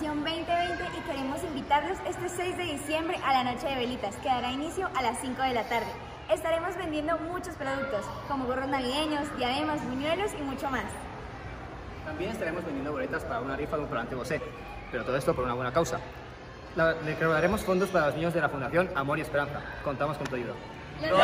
2020 y queremos invitarlos este 6 de diciembre a la Noche de Velitas, que dará inicio a las 5 de la tarde. Estaremos vendiendo muchos productos, como gorros navideños, diademas, buñuelos y mucho más. También estaremos vendiendo boletas para una rifa de un volante Bosé, pero todo esto por una buena causa. Le recaudaremos fondos para los niños de la Fundación Amor y Esperanza. Contamos con tu ayuda. ¡Los!